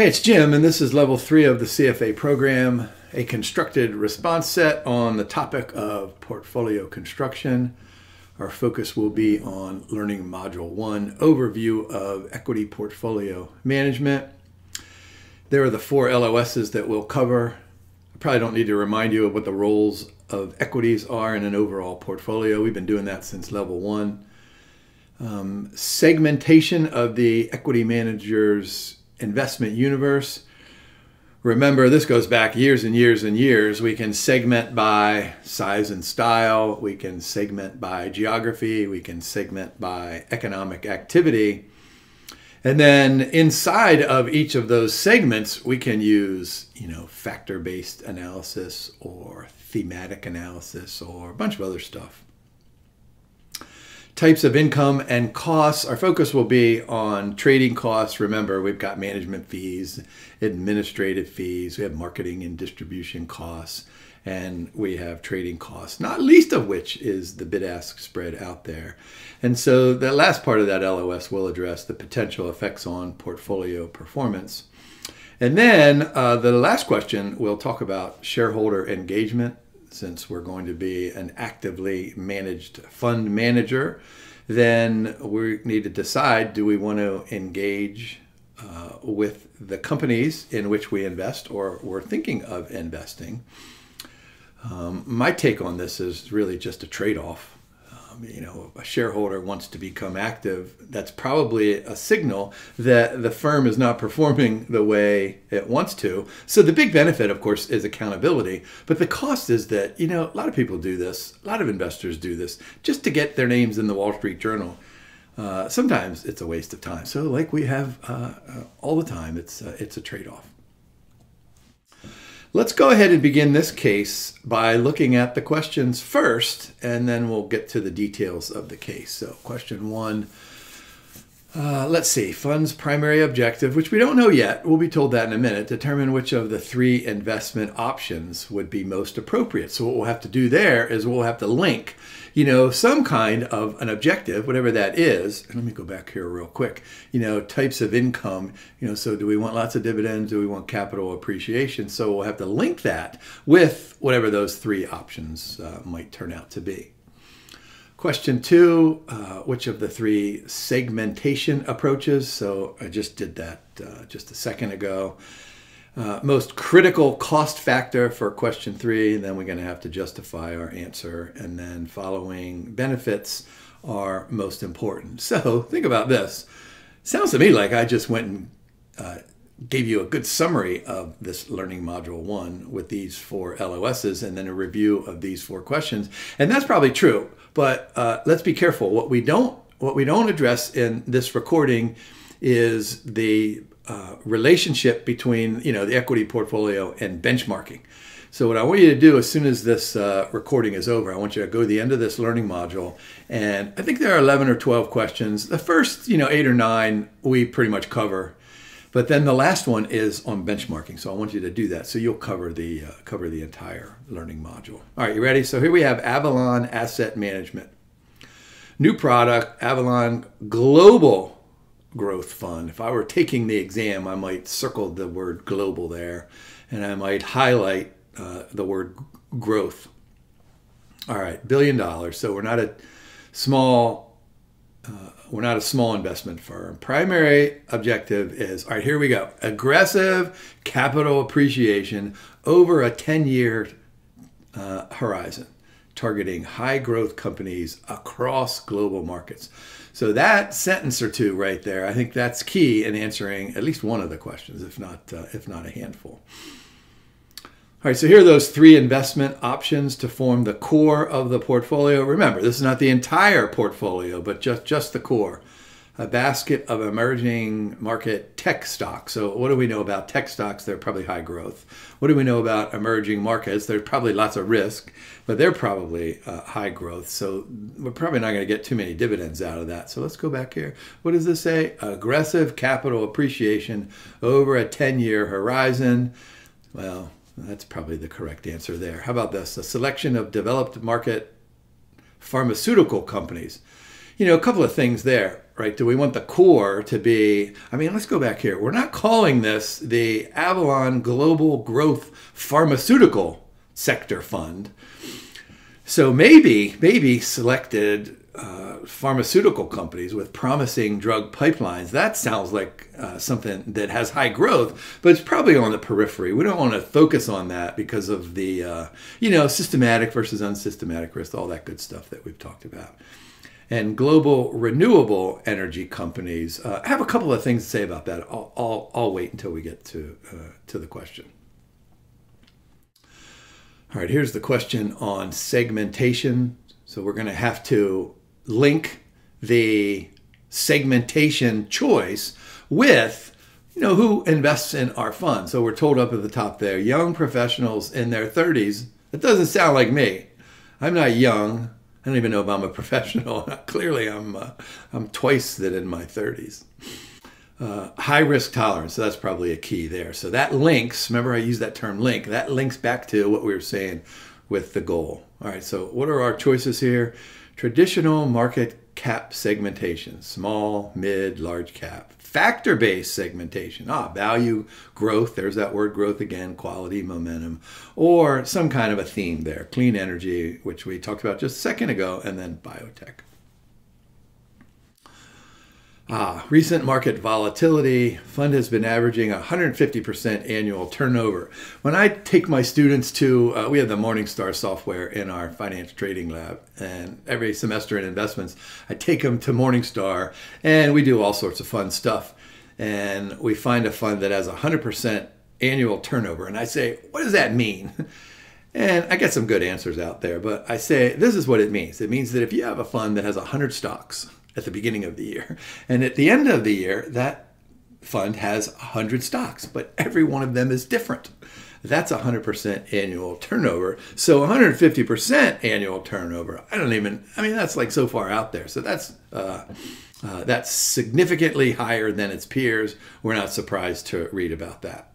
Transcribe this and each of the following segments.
Hey, it's Jim, and this is level three of the CFA program, a constructed response set on the topic of portfolio construction. Our focus will be on learning module one, overview of equity portfolio management. There are the four LOSs that we'll cover. I probably don't need to remind you of what the roles of equities are in an overall portfolio. We've been doing that since level one. Um, segmentation of the equity manager's investment universe. Remember, this goes back years and years and years. We can segment by size and style, we can segment by geography, we can segment by economic activity. And then inside of each of those segments, we can use, you know, factor-based analysis or thematic analysis or a bunch of other stuff types of income and costs. Our focus will be on trading costs. Remember, we've got management fees, administrative fees, we have marketing and distribution costs, and we have trading costs, not least of which is the bid ask spread out there. And so the last part of that LOS will address the potential effects on portfolio performance. And then uh, the last question, we'll talk about shareholder engagement since we're going to be an actively managed fund manager, then we need to decide do we want to engage uh, with the companies in which we invest or we're thinking of investing. Um, my take on this is really just a trade off you know, a shareholder wants to become active, that's probably a signal that the firm is not performing the way it wants to. So the big benefit, of course, is accountability. But the cost is that, you know, a lot of people do this, a lot of investors do this just to get their names in the Wall Street Journal. Uh, sometimes it's a waste of time. So, like we have uh, uh, all the time, it's uh, it's a trade-off. Let's go ahead and begin this case by looking at the questions first, and then we'll get to the details of the case. So, question one. Uh, let's see, fund's primary objective, which we don't know yet, we'll be told that in a minute, determine which of the three investment options would be most appropriate. So, what we'll have to do there is we'll have to link you know, some kind of an objective, whatever that is. And let me go back here real quick. You know, types of income. You know, so do we want lots of dividends? Do we want capital appreciation? So we'll have to link that with whatever those three options uh, might turn out to be. Question two, uh, which of the three segmentation approaches? So I just did that uh, just a second ago. Uh, most critical cost factor for question three, then we're going to have to justify our answer. And then following benefits are most important. So think about this. Sounds to me like I just went and uh, gave you a good summary of this learning module one with these four LOSs and then a review of these four questions. And that's probably true, but uh, let's be careful. What we don't what we don't address in this recording is the uh, relationship between you know the equity portfolio and benchmarking. So what I want you to do as soon as this uh, recording is over, I want you to go to the end of this learning module, and I think there are 11 or 12 questions. The first, you know, eight or nine we pretty much cover, but then the last one is on benchmarking. So I want you to do that. So you'll cover the uh, cover the entire learning module. All right, you ready? So here we have Avalon Asset Management, new product, Avalon Global growth fund. If I were taking the exam, I might circle the word global there and I might highlight uh, the word growth. All right, billion dollars. So we're not a small, uh, we're not a small investment firm. Primary objective is all right. Here we go. Aggressive capital appreciation over a ten-year uh, horizon, targeting high growth companies across global markets. So that sentence or two right there, I think that's key in answering at least one of the questions, if not uh, if not a handful. All right, so here are those three investment options to form the core of the portfolio. Remember, this is not the entire portfolio, but just, just the core a basket of emerging market tech stocks. So, what do we know about tech stocks? They're probably high growth. What do we know about emerging markets? There's probably lots of risk, but they're probably uh, high growth. So, we're probably not going to get too many dividends out of that. So, let's go back here. What does this say? Aggressive capital appreciation over a 10 year horizon. Well, that's probably the correct answer there. How about this? A selection of developed market pharmaceutical companies you know, a couple of things there, right? Do we want the core to be, I mean, let's go back here. We're not calling this the Avalon Global Growth Pharmaceutical Sector Fund. So maybe, maybe selected uh, pharmaceutical companies with promising drug pipelines. That sounds like uh, something that has high growth, but it's probably on the periphery. We don't want to focus on that because of the, uh, you know, systematic versus unsystematic risk, all that good stuff that we've talked about. And global renewable energy companies uh, have a couple of things to say about that. I'll, I'll, I'll wait until we get to, uh, to the question. All right, here's the question on segmentation. So we're going to have to link the segmentation choice with you know who invests in our fund. So we're told up at the top there young professionals in their 30s that doesn't sound like me. I'm not young. I don't even know if i'm a professional. Clearly i'm uh, i'm twice that in my 30s uh, high risk tolerance. So that's probably a key there. So that links remember i used that term link? That links back to what we were saying with the goal. All right so what are our choices here Traditional market cap segmentation, small, mid, large cap. Factor based segmentation, ah, value, growth, there's that word growth again, quality, momentum, or some kind of a theme there. Clean energy, which we talked about just a second ago, and then biotech. Ah, recent market volatility. Fund has been averaging 150% annual turnover. When I take my students to, uh, we have the Morningstar software in our finance trading lab, and every semester in investments, I take them to Morningstar, and we do all sorts of fun stuff. And we find a fund that has 100% annual turnover. And I say, what does that mean? And I get some good answers out there, but I say, this is what it means. It means that if you have a fund that has 100 stocks, at the beginning of the year. And at the end of the year, that fund has 100 stocks, but every one of them is different. That's 100% annual turnover. So 150% annual turnover. I don't even, I mean, that's like so far out there. So that's, uh, uh, that's significantly higher than its peers. We're not surprised to read about that.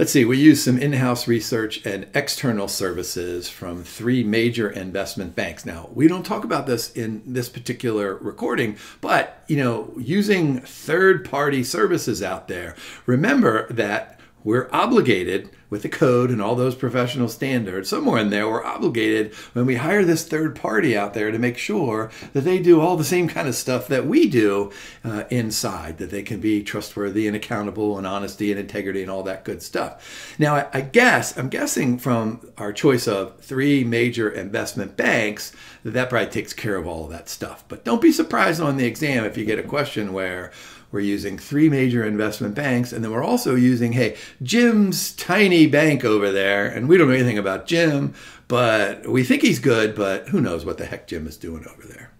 Let's see, we use some in house research and external services from three major investment banks. Now, we don't talk about this in this particular recording, but you know, using third party services out there, remember that we're obligated with the code and all those professional standards, somewhere in there, we're obligated when we hire this third party out there to make sure that they do all the same kind of stuff that we do uh, inside, that they can be trustworthy and accountable and honesty and integrity and all that good stuff. Now, I, I guess, I'm guessing from our choice of three major investment banks, that that probably takes care of all of that stuff. But don't be surprised on the exam if you get a question where, we're using three major investment banks, and then we're also using, hey, Jim's tiny bank over there, and we don't know anything about Jim, but we think he's good, but who knows what the heck Jim is doing over there.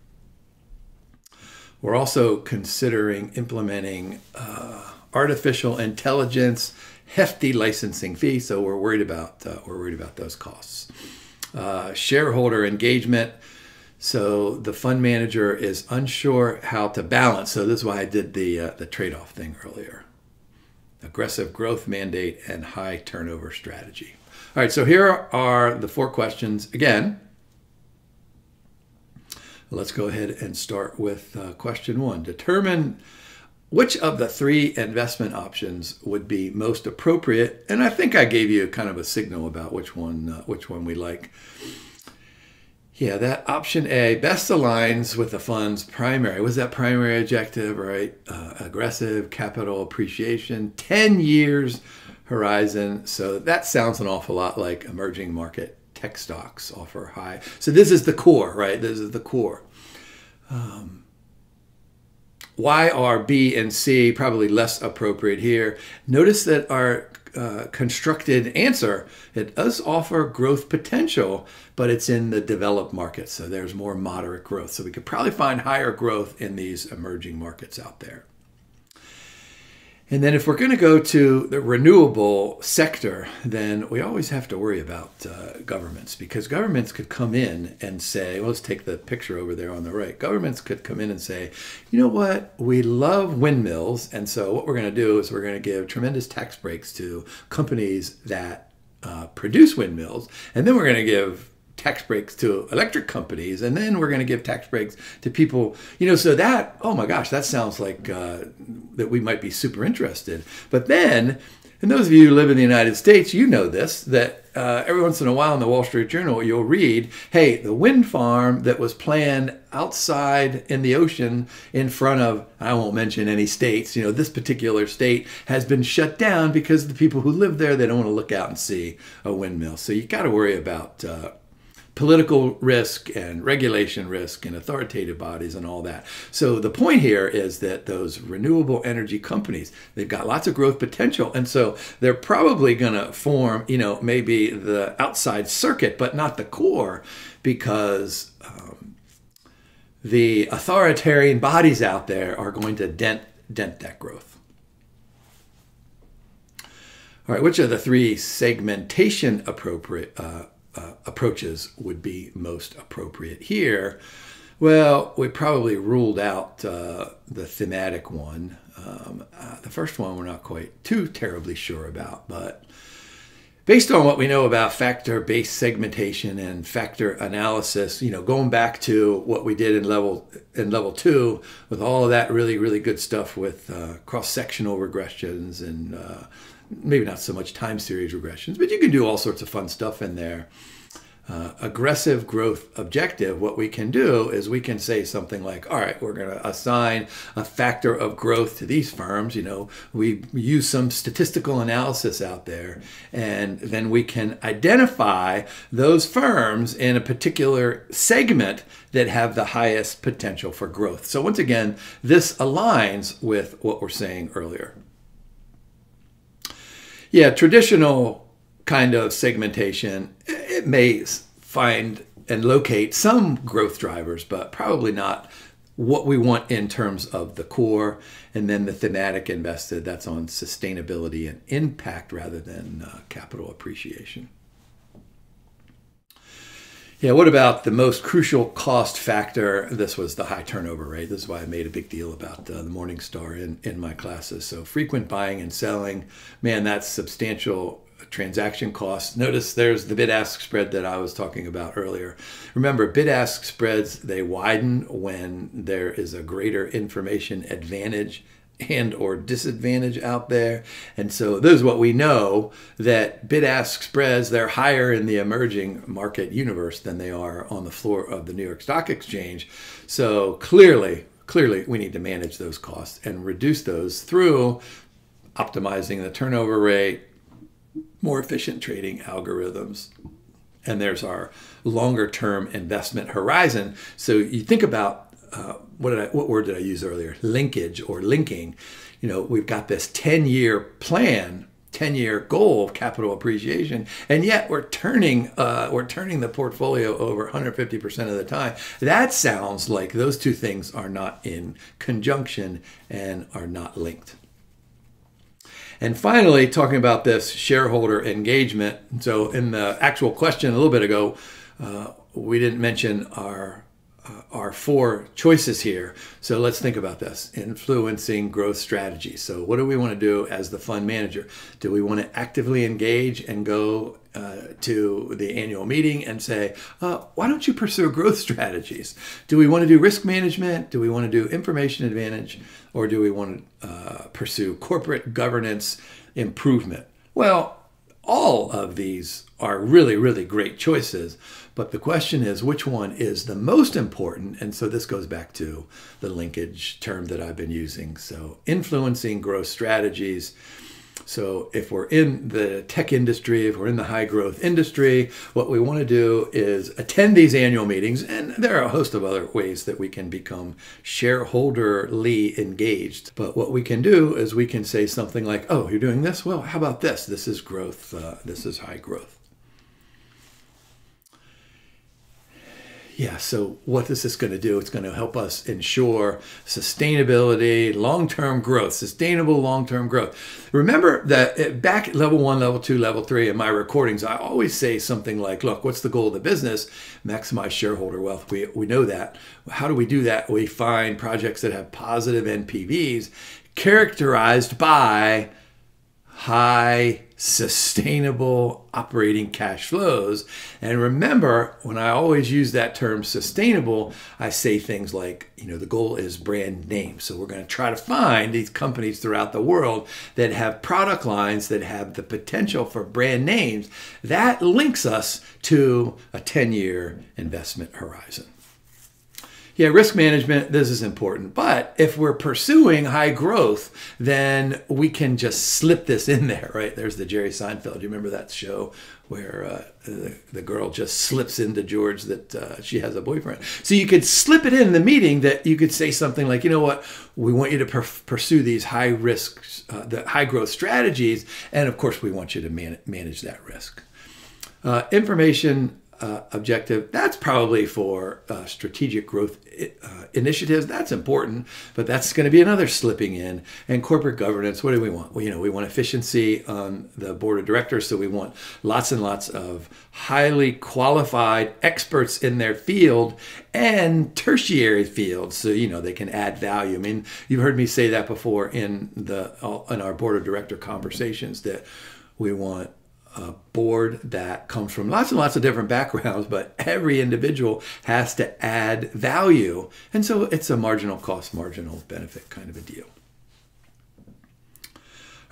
We're also considering implementing uh, artificial intelligence, hefty licensing fee, so we're worried about uh, we're worried about those costs. Uh, shareholder engagement so the fund manager is unsure how to balance. So this is why I did the uh, the trade-off thing earlier. Aggressive growth mandate and high turnover strategy. All right, so here are the four questions again. Let's go ahead and start with uh, question one. Determine which of the three investment options would be most appropriate. And I think I gave you kind of a signal about which one uh, which one we like. Yeah, that option A best aligns with the fund's primary. Was that primary objective, right? Uh, aggressive capital appreciation, 10 years horizon. So that sounds an awful lot like emerging market tech stocks offer high. So this is the core, right? This is the core. Um, why are B and C probably less appropriate here? Notice that our uh, constructed answer, it does offer growth potential, but it's in the developed markets. So there's more moderate growth. So we could probably find higher growth in these emerging markets out there. And then if we're going to go to the renewable sector, then we always have to worry about uh, governments because governments could come in and say, well, let's take the picture over there on the right. Governments could come in and say, you know what, we love windmills. And so what we're going to do is we're going to give tremendous tax breaks to companies that uh, produce windmills. And then we're going to give tax breaks to electric companies, and then we're going to give tax breaks to people. You know, so that oh my gosh, that sounds like uh, that we might be super interested. But then, and those of you who live in the United States, you know this that uh, every once in a while in the Wall Street Journal, you'll read, hey, the wind farm that was planned outside in the ocean in front of, I won't mention any states, you know, this particular state has been shut down because the people who live there, they don't want to look out and see a windmill. So you got to worry about uh, political risk and regulation risk and authoritative bodies and all that. So the point here is that those renewable energy companies, they've got lots of growth potential. And so they're probably going to form, you know, maybe the outside circuit, but not the core because um, the authoritarian bodies out there are going to dent, dent that growth. All right, which of the three segmentation appropriate uh, uh, approaches would be most appropriate here? Well, we probably ruled out uh, the thematic one. Um, uh, the first one we're not quite too terribly sure about, but based on what we know about factor-based segmentation and factor analysis, you know, going back to what we did in level in level two with all of that really really good stuff with uh, cross-sectional regressions and uh, maybe not so much time series regressions, but you can do all sorts of fun stuff in there. Uh, aggressive growth objective, what we can do is we can say something like, all right, we're going to assign a factor of growth to these firms. You know, we use some statistical analysis out there, and then we can identify those firms in a particular segment that have the highest potential for growth. So, once again, this aligns with what we're saying earlier. Yeah, traditional kind of segmentation, it may find and locate some growth drivers, but probably not what we want in terms of the core and then the thematic invested that's on sustainability and impact rather than uh, capital appreciation. Yeah, what about the most crucial cost factor? This was the high turnover rate. This is why I made a big deal about uh, the Morningstar in, in my classes. So, frequent buying and selling, man, that's substantial transaction costs. Notice there's the bid ask spread that I was talking about earlier. Remember, bid ask spreads, they widen when there is a greater information advantage and or disadvantage out there. And so this is what we know that bid ask spreads, they're higher in the emerging market universe than they are on the floor of the New York Stock Exchange. So clearly, clearly we need to manage those costs and reduce those through optimizing the turnover rate, more efficient trading algorithms. And there's our longer term investment horizon. So you think about uh, what did I, what word did I use earlier? Linkage or linking. You know, we've got this 10 year plan 10 year goal of capital appreciation and yet we're turning uh, we're turning the portfolio over 150% of the time that sounds like those two things are not in conjunction and are not linked and finally talking about this shareholder engagement so in the actual question a little bit ago uh, we didn't mention our uh, are four choices here. So let's think about this influencing growth strategy. So, what do we want to do as the fund manager? Do we want to actively engage and go uh, to the annual meeting and say, uh, why don't you pursue growth strategies? Do we want to do risk management? Do we want to do information advantage? Or do we want to uh, pursue corporate governance improvement? Well, all of these are really, really great choices. But the question is, which one is the most important? And so this goes back to the linkage term that I've been using. So, influencing growth strategies. So, if we're in the tech industry, if we're in the high growth industry, what we want to do is attend these annual meetings. And there are a host of other ways that we can become shareholderly engaged. But what we can do is we can say something like, oh, you're doing this? Well, how about this? This is growth. Uh, this is high growth. Yeah, so what is this going to do? It's going to help us ensure sustainability, long term growth, sustainable long term growth. Remember that eh, back at level one, level two, level three in my recordings, I always say something like, look, what's the goal of the business? Maximize shareholder wealth. We, we know that. How do we do that? We find projects that have positive NPVs characterized by high sustainable operating cash flows. And remember, when I always use that term sustainable, I say things like, you know, the goal is brand name. So we're going to try to find these companies throughout the world that have product lines that have the potential for brand names. That links us to a 10 year investment horizon. Yeah, risk management, this is important. But if we're pursuing high growth, then we can just slip this in there, right? There's the Jerry Seinfeld. You remember that show where uh, the, the, girl just slips into George that uh, she has a boyfriend. So you could slip it in the meeting that you could say something like, you know what, we want you to pursue these high risk, uh, the high growth strategies. And of course, we want you to man- manage that risk. Uh, information uh, objective, that's probably for uh, strategic growth uh, initiatives. That's important, but that's going to be another slipping in. And corporate governance, what do we want? Well, you know, we want efficiency on the board of directors, so we want lots and lots of highly qualified experts in their field and tertiary fields, so you know they can add value. I mean, you've heard me say that before in the in our board of director conversations that we want a board that comes from lots and lots of different backgrounds, but every individual has to add value. And so it's a marginal cost, marginal benefit kind of a deal.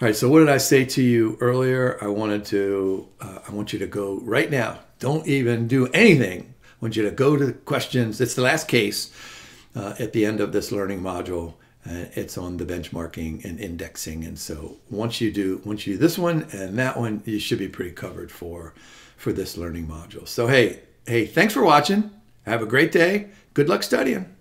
All right, so what did I say to you earlier? I wanted to, uh, I want you to go right now. Don't even do anything. I want you to go to the questions. It's the last case uh, at the end of this learning module uh, it's on the benchmarking and indexing. And so once you do once you do this one and that one, you should be pretty covered for for this learning module. So hey, hey, thanks for watching. Have a great day. Good luck studying.